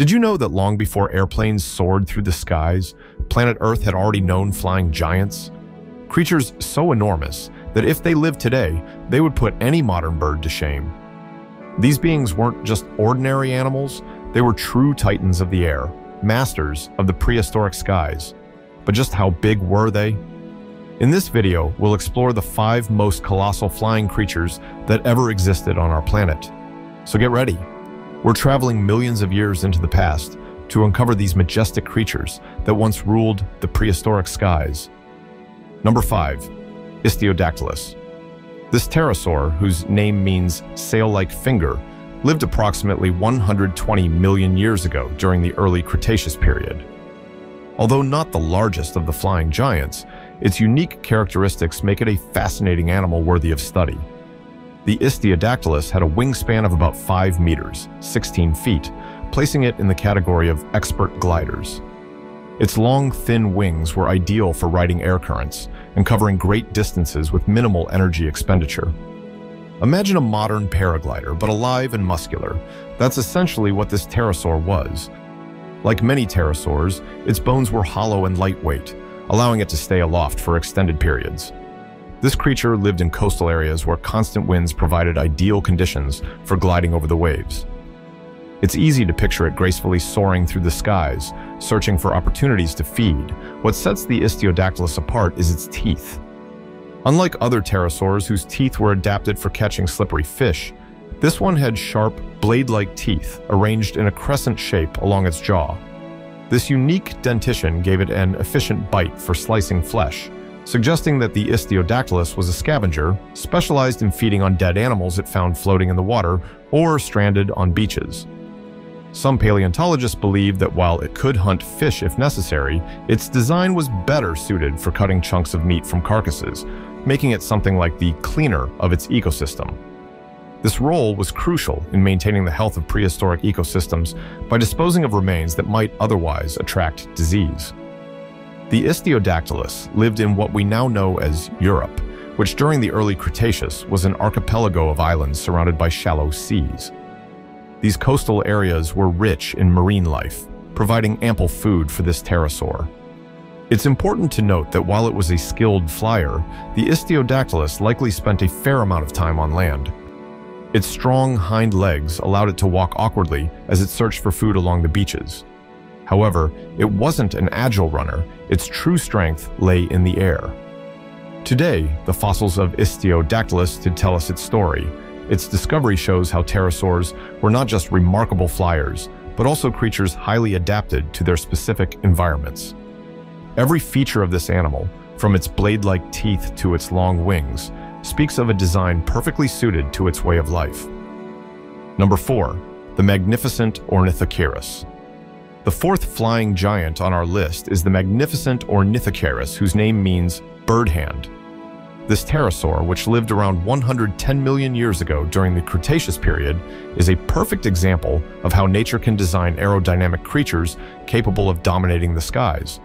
Did you know that long before airplanes soared through the skies, planet Earth had already known flying giants? Creatures so enormous that if they lived today, they would put any modern bird to shame. These beings weren't just ordinary animals, they were true titans of the air, masters of the prehistoric skies. But just how big were they? In this video, we'll explore the five most colossal flying creatures that ever existed on our planet. So get ready, we're traveling millions of years into the past to uncover these majestic creatures that once ruled the prehistoric skies. Number 5. Istiodactylus. This pterosaur, whose name means sail-like finger, lived approximately 120 million years ago during the early Cretaceous period. Although not the largest of the flying giants, its unique characteristics make it a fascinating animal worthy of study. The Istiodactylus had a wingspan of about 5 meters, 16 feet, placing it in the category of expert gliders. Its long, thin wings were ideal for riding air currents and covering great distances with minimal energy expenditure. Imagine a modern paraglider, but alive and muscular. That's essentially what this pterosaur was. Like many pterosaurs, its bones were hollow and lightweight, allowing it to stay aloft for extended periods. This creature lived in coastal areas where constant winds provided ideal conditions for gliding over the waves. It's easy to picture it gracefully soaring through the skies, searching for opportunities to feed. What sets the Istiodactylus apart is its teeth. Unlike other pterosaurs whose teeth were adapted for catching slippery fish, this one had sharp, blade-like teeth arranged in a crescent shape along its jaw. This unique dentition gave it an efficient bite for slicing flesh, suggesting that the Istiodactylus was a scavenger specialized in feeding on dead animals it found floating in the water or stranded on beaches. Some paleontologists believe that while it could hunt fish if necessary, its design was better suited for cutting chunks of meat from carcasses, making it something like the cleaner of its ecosystem. This role was crucial in maintaining the health of prehistoric ecosystems by disposing of remains that might otherwise attract disease. The Istiodactylus lived in what we now know as Europe, which during the early Cretaceous was an archipelago of islands surrounded by shallow seas. These coastal areas were rich in marine life, providing ample food for this pterosaur. It's important to note that while it was a skilled flyer, the Istiodactylus likely spent a fair amount of time on land. Its strong hind legs allowed it to walk awkwardly as it searched for food along the beaches. However, it wasn't an agile runner, its true strength lay in the air. Today, the fossils of Istiodactylus did tell us its story. Its discovery shows how pterosaurs were not just remarkable flyers, but also creatures highly adapted to their specific environments. Every feature of this animal, from its blade-like teeth to its long wings, speaks of a design perfectly suited to its way of life. Number 4. The Magnificent Ornithocheirus the fourth flying giant on our list is the magnificent Ornithocheirus, whose name means bird hand. This pterosaur, which lived around 110 million years ago during the Cretaceous period, is a perfect example of how nature can design aerodynamic creatures capable of dominating the skies.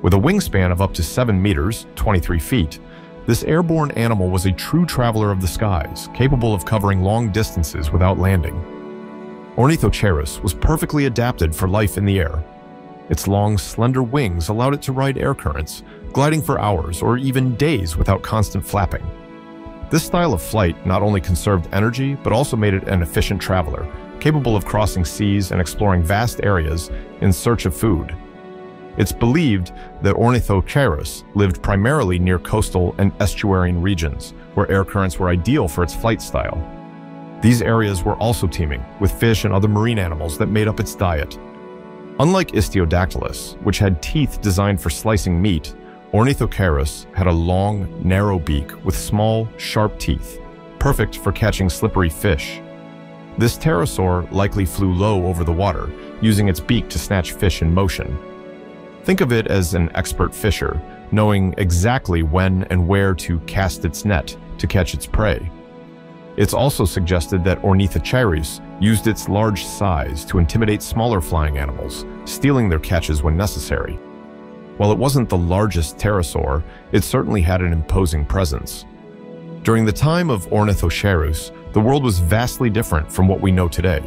With a wingspan of up to 7 meters, 23 feet, this airborne animal was a true traveler of the skies, capable of covering long distances without landing. Ornithocheirus was perfectly adapted for life in the air. Its long, slender wings allowed it to ride air currents, gliding for hours or even days without constant flapping. This style of flight not only conserved energy, but also made it an efficient traveler, capable of crossing seas and exploring vast areas in search of food. It's believed that Ornithocheirus lived primarily near coastal and estuarine regions, where air currents were ideal for its flight style. These areas were also teeming with fish and other marine animals that made up its diet. Unlike Istiodactylus, which had teeth designed for slicing meat, Ornithocheirus had a long, narrow beak with small, sharp teeth, perfect for catching slippery fish. This pterosaur likely flew low over the water, using its beak to snatch fish in motion. Think of it as an expert fisher, knowing exactly when and where to cast its net to catch its prey. It's also suggested that Ornithocheirus used its large size to intimidate smaller flying animals, stealing their catches when necessary. While it wasn't the largest pterosaur, it certainly had an imposing presence. During the time of Ornithocheirus, the world was vastly different from what we know today.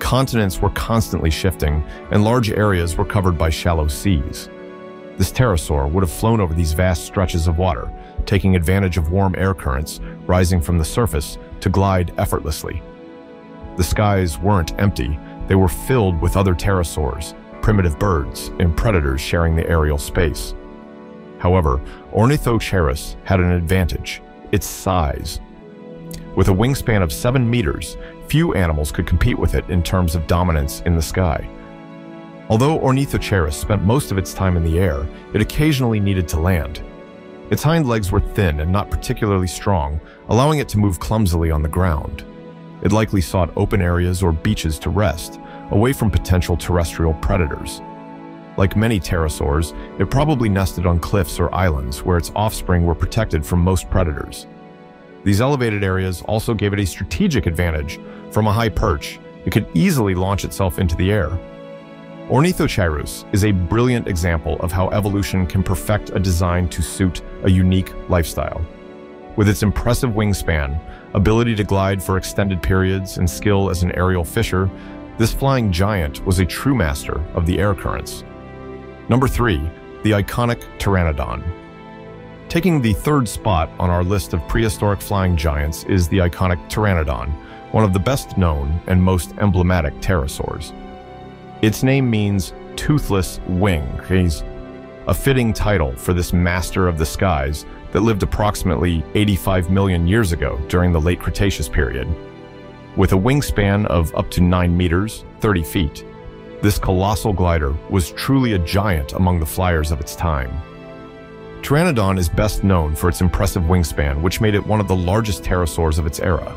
Continents were constantly shifting, and large areas were covered by shallow seas. This pterosaur would have flown over these vast stretches of water, taking advantage of warm air currents rising from the surface to glide effortlessly. The skies weren't empty, they were filled with other pterosaurs, primitive birds, and predators sharing the aerial space. However, Ornithocheirus had an advantage, its size. With a wingspan of 7 meters, few animals could compete with it in terms of dominance in the sky. Although Ornithocheirus spent most of its time in the air, it occasionally needed to land. Its hind legs were thin and not particularly strong, allowing it to move clumsily on the ground. It likely sought open areas or beaches to rest, away from potential terrestrial predators. Like many pterosaurs, it probably nested on cliffs or islands where its offspring were protected from most predators. These elevated areas also gave it a strategic advantage. From a high perch, it could easily launch itself into the air. Ornithocheirus is a brilliant example of how evolution can perfect a design to suit a unique lifestyle. With its impressive wingspan, ability to glide for extended periods, and skill as an aerial fisher, this flying giant was a true master of the air currents. Number 3. The iconic Pteranodon. Taking the third spot on our list of prehistoric flying giants is the iconic Pteranodon, one of the best known and most emblematic pterosaurs. Its name means toothless wing. He's a fitting title for this master of the skies that lived approximately 85 million years ago during the late Cretaceous period. With a wingspan of up to 9 meters, 30 feet, this colossal glider was truly a giant among the flyers of its time. Pteranodon is best known for its impressive wingspan, which made it one of the largest pterosaurs of its era.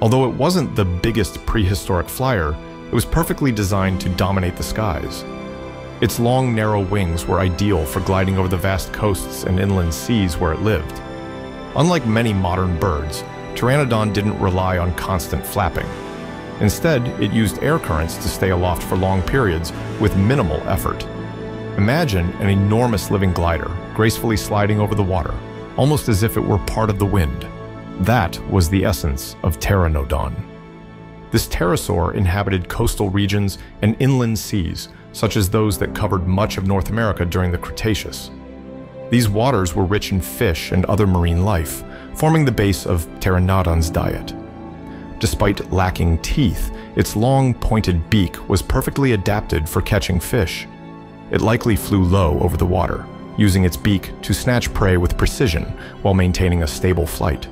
Although it wasn't the biggest prehistoric flyer, it was perfectly designed to dominate the skies. Its long, narrow wings were ideal for gliding over the vast coasts and inland seas where it lived. Unlike many modern birds, Pteranodon didn't rely on constant flapping. Instead, it used air currents to stay aloft for long periods with minimal effort. Imagine an enormous living glider, gracefully sliding over the water, almost as if it were part of the wind. That was the essence of Pteranodon. This pterosaur inhabited coastal regions and inland seas, such as those that covered much of North America during the Cretaceous. These waters were rich in fish and other marine life, forming the base of Pteranodon's diet. Despite lacking teeth, its long, pointed beak was perfectly adapted for catching fish. It likely flew low over the water, using its beak to snatch prey with precision while maintaining a stable flight.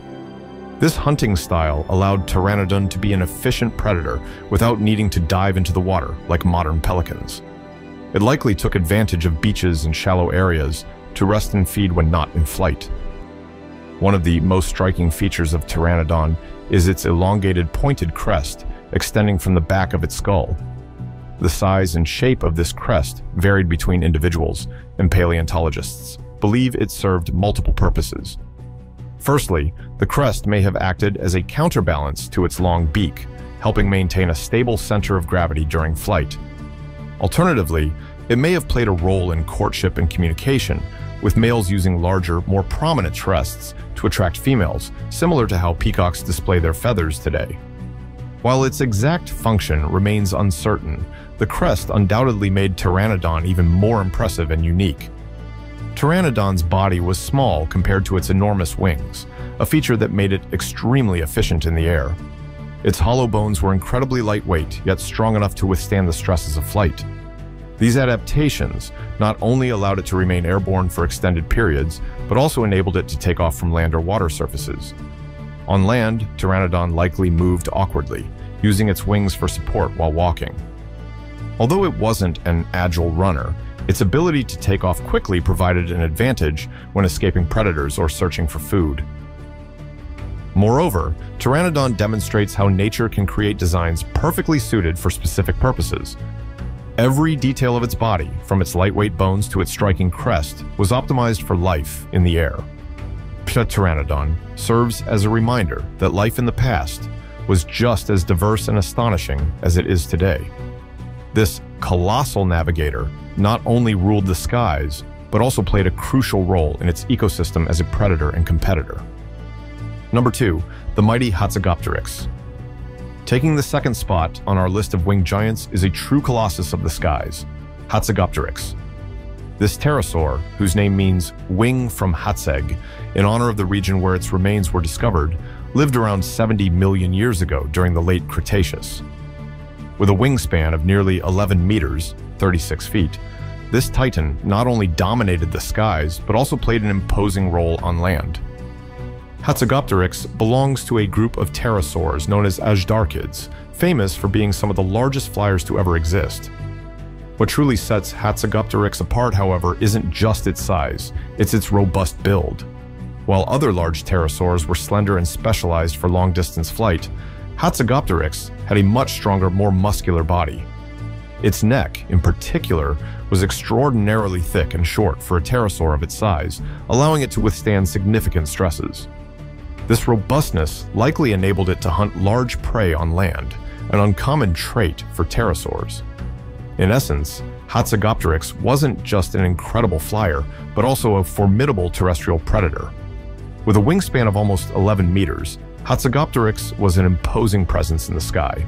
This hunting style allowed Pteranodon to be an efficient predator without needing to dive into the water like modern pelicans. It likely took advantage of beaches and shallow areas to rest and feed when not in flight. One of the most striking features of Pteranodon is its elongated pointed crest extending from the back of its skull. The size and shape of this crest varied between individuals, and paleontologists believe it served multiple purposes, Firstly, the crest may have acted as a counterbalance to its long beak, helping maintain a stable center of gravity during flight. Alternatively, it may have played a role in courtship and communication, with males using larger, more prominent crests to attract females, similar to how peacocks display their feathers today. While its exact function remains uncertain, the crest undoubtedly made Pteranodon even more impressive and unique. Pteranodon's body was small compared to its enormous wings, a feature that made it extremely efficient in the air. Its hollow bones were incredibly lightweight, yet strong enough to withstand the stresses of flight. These adaptations not only allowed it to remain airborne for extended periods, but also enabled it to take off from land or water surfaces. On land, Pteranodon likely moved awkwardly, using its wings for support while walking. Although it wasn't an agile runner, its ability to take off quickly provided an advantage when escaping predators or searching for food. Moreover, Pteranodon demonstrates how nature can create designs perfectly suited for specific purposes. Every detail of its body, from its lightweight bones to its striking crest, was optimized for life in the air. Pteranodon serves as a reminder that life in the past was just as diverse and astonishing as it is today. This colossal navigator not only ruled the skies, but also played a crucial role in its ecosystem as a predator and competitor. Number 2. The mighty Hatzegopteryx. Taking the second spot on our list of winged giants is a true colossus of the skies, Hatzegopteryx. This pterosaur, whose name means wing from Hatzeg, in honor of the region where its remains were discovered, lived around 70 million years ago during the late Cretaceous. With a wingspan of nearly 11 meters, 36 feet, this titan not only dominated the skies, but also played an imposing role on land. Hatzegopteryx belongs to a group of pterosaurs known as Azhdarchids, famous for being some of the largest flyers to ever exist. What truly sets Hatzegopteryx apart, however, isn't just its size, it's its robust build. While other large pterosaurs were slender and specialized for long-distance flight, Hatzegopteryx had a much stronger, more muscular body. Its neck, in particular, was extraordinarily thick and short for a pterosaur of its size, allowing it to withstand significant stresses. This robustness likely enabled it to hunt large prey on land, an uncommon trait for pterosaurs. In essence, Hatzegopteryx wasn't just an incredible flyer, but also a formidable terrestrial predator. With a wingspan of almost 11 meters, Hatzegopteryx was an imposing presence in the sky.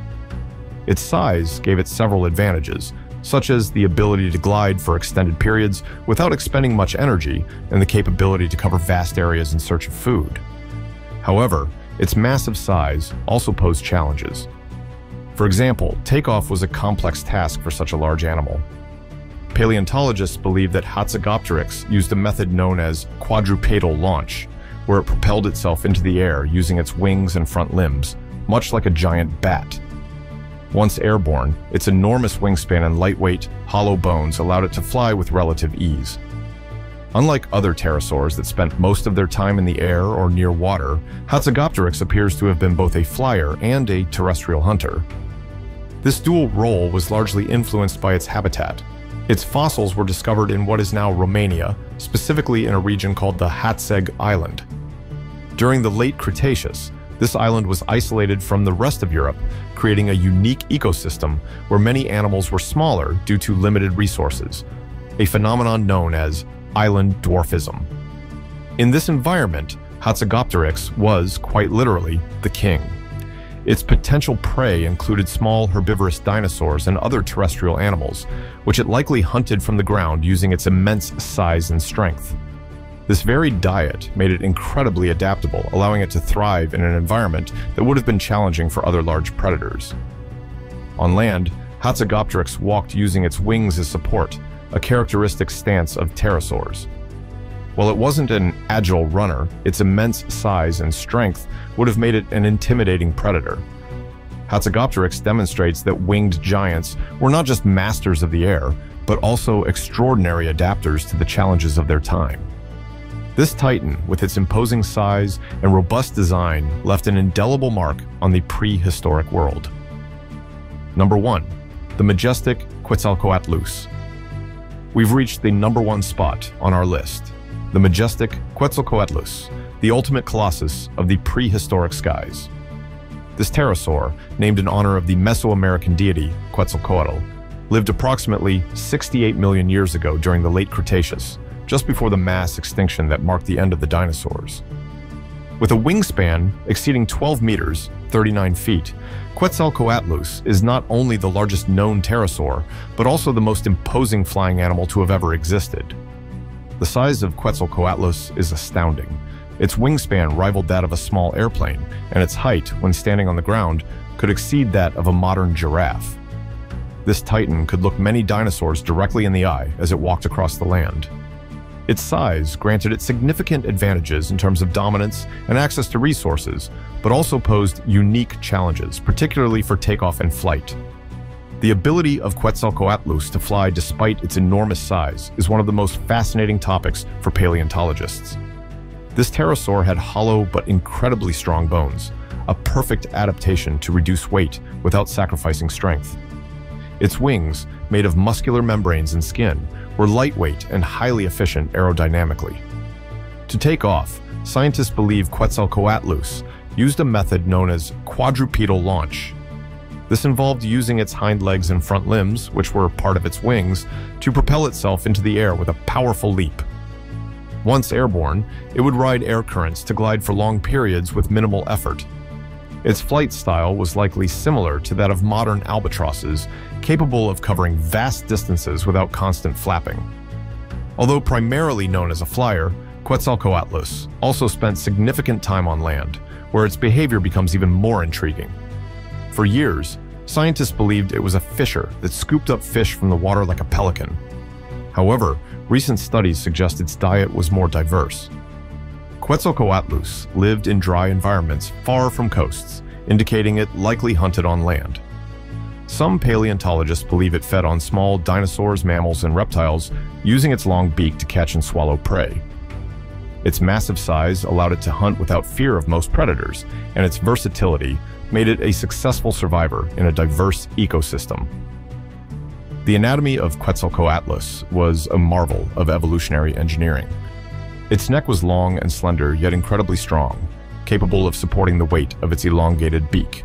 Its size gave it several advantages, such as the ability to glide for extended periods without expending much energy and the capability to cover vast areas in search of food. However, its massive size also posed challenges. For example, takeoff was a complex task for such a large animal. Paleontologists believe that Hatzegopteryx used a method known as quadrupedal launch, where it propelled itself into the air using its wings and front limbs, much like a giant bat. Once airborne, its enormous wingspan and lightweight, hollow bones allowed it to fly with relative ease. Unlike other pterosaurs that spent most of their time in the air or near water, Hatzegopteryx appears to have been both a flyer and a terrestrial hunter. This dual role was largely influenced by its habitat. Its fossils were discovered in what is now Romania, specifically in a region called the Hatzeg Island. During the late Cretaceous, this island was isolated from the rest of Europe, creating a unique ecosystem where many animals were smaller due to limited resources, a phenomenon known as island dwarfism. In this environment, Hatzegopteryx was, quite literally, the king. Its potential prey included small herbivorous dinosaurs and other terrestrial animals, which it likely hunted from the ground using its immense size and strength. This varied diet made it incredibly adaptable, allowing it to thrive in an environment that would have been challenging for other large predators. On land, Hatzegopteryx walked using its wings as support, a characteristic stance of pterosaurs. While it wasn't an agile runner, its immense size and strength would have made it an intimidating predator. Hatzegopteryx demonstrates that winged giants were not just masters of the air, but also extraordinary adapters to the challenges of their time. This titan, with its imposing size and robust design, left an indelible mark on the prehistoric world. Number 1. The majestic Quetzalcoatlus. We've reached the number one spot on our list, the majestic Quetzalcoatlus, the ultimate colossus of the prehistoric skies. This pterosaur, named in honor of the Mesoamerican deity Quetzalcoatl, lived approximately 68 million years ago during the late Cretaceous, just before the mass extinction that marked the end of the dinosaurs. With a wingspan exceeding 12 meters, 39 feet, Quetzalcoatlus is not only the largest known pterosaur, but also the most imposing flying animal to have ever existed. The size of Quetzalcoatlus is astounding. Its wingspan rivaled that of a small airplane, and its height, when standing on the ground, could exceed that of a modern giraffe. This titan could look many dinosaurs directly in the eye as it walked across the land. Its size granted it significant advantages in terms of dominance and access to resources, but also posed unique challenges, particularly for takeoff and flight. The ability of Quetzalcoatlus to fly despite its enormous size is one of the most fascinating topics for paleontologists. This pterosaur had hollow but incredibly strong bones, a perfect adaptation to reduce weight without sacrificing strength. Its wings, made of muscular membranes and skin, were lightweight and highly efficient aerodynamically. To take off, scientists believe Quetzalcoatlus used a method known as quadrupedal launch. This involved using its hind legs and front limbs, which were part of its wings, to propel itself into the air with a powerful leap. Once airborne, it would ride air currents to glide for long periods with minimal effort. Its flight style was likely similar to that of modern albatrosses, capable of covering vast distances without constant flapping. Although primarily known as a flyer, Quetzalcoatlus also spent significant time on land, where its behavior becomes even more intriguing. For years, scientists believed it was a fisher that scooped up fish from the water like a pelican. However, recent studies suggest its diet was more diverse. Quetzalcoatlus lived in dry environments far from coasts, indicating it likely hunted on land. Some paleontologists believe it fed on small dinosaurs, mammals, and reptiles, using its long beak to catch and swallow prey. Its massive size allowed it to hunt without fear of most predators, and its versatility made it a successful survivor in a diverse ecosystem. The anatomy of Quetzalcoatlus was a marvel of evolutionary engineering. Its neck was long and slender, yet incredibly strong, capable of supporting the weight of its elongated beak.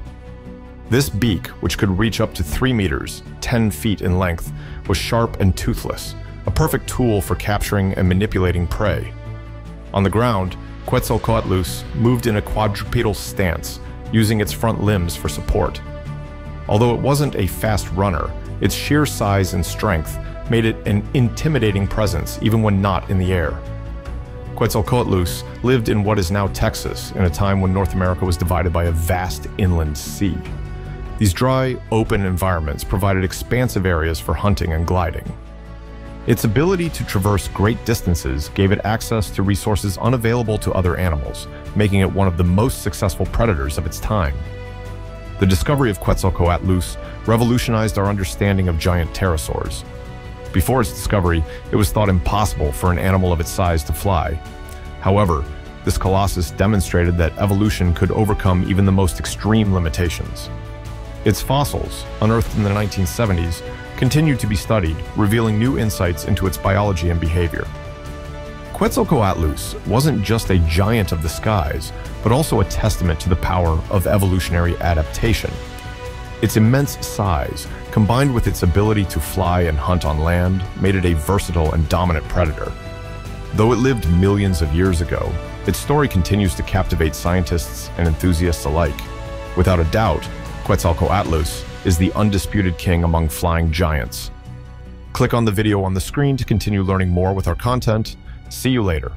This beak, which could reach up to 3 meters, 10 feet in length, was sharp and toothless, a perfect tool for capturing and manipulating prey. On the ground, Quetzalcoatlus moved in a quadrupedal stance, using its front limbs for support. Although it wasn't a fast runner, its sheer size and strength made it an intimidating presence even when not in the air. Quetzalcoatlus lived in what is now Texas in a time when North America was divided by a vast inland sea. These dry, open environments provided expansive areas for hunting and gliding. Its ability to traverse great distances gave it access to resources unavailable to other animals, making it one of the most successful predators of its time. The discovery of Quetzalcoatlus revolutionized our understanding of giant pterosaurs, before its discovery, it was thought impossible for an animal of its size to fly. However, this colossus demonstrated that evolution could overcome even the most extreme limitations. Its fossils, unearthed in the 1970s, continued to be studied, revealing new insights into its biology and behavior. Quetzalcoatlus wasn't just a giant of the skies, but also a testament to the power of evolutionary adaptation. Its immense size, combined with its ability to fly and hunt on land, made it a versatile and dominant predator. Though it lived millions of years ago, its story continues to captivate scientists and enthusiasts alike. Without a doubt, Quetzalcoatlus is the undisputed king among flying giants. Click on the video on the screen to continue learning more with our content. See you later.